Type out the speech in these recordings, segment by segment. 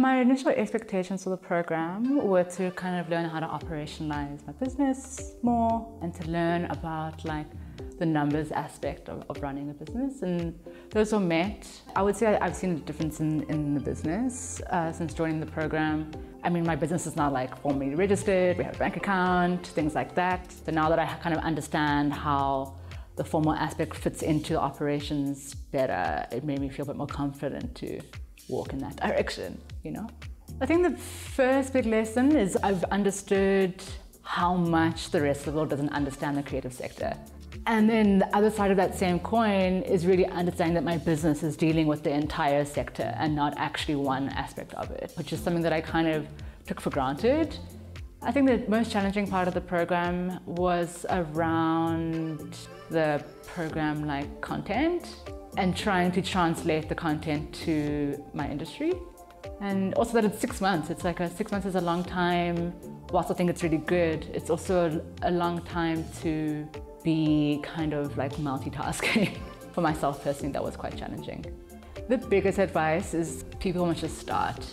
My initial expectations for the program were to kind of learn how to operationalize my business more and to learn about like the numbers aspect of, of running a business and those were met. I would say I've seen a difference in, in the business uh, since joining the program. I mean, my business is now like formally registered, we have a bank account, things like that. But now that I kind of understand how the formal aspect fits into operations better, it made me feel a bit more confident to walk in that direction, you know? I think the first big lesson is I've understood how much the rest of the world doesn't understand the creative sector. And then the other side of that same coin is really understanding that my business is dealing with the entire sector and not actually one aspect of it, which is something that I kind of took for granted. I think the most challenging part of the program was around the program like content and trying to translate the content to my industry. And also that it's six months. It's like a, six months is a long time. Whilst I think it's really good, it's also a, a long time to be kind of like multitasking. For myself personally, that was quite challenging. The biggest advice is people must just start.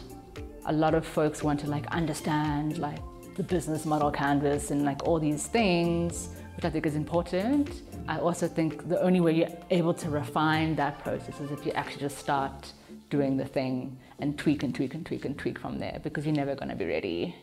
A lot of folks want to like understand like the business model canvas and like all these things, which I think is important. I also think the only way you're able to refine that process is if you actually just start doing the thing and tweak and tweak and tweak and tweak from there because you're never going to be ready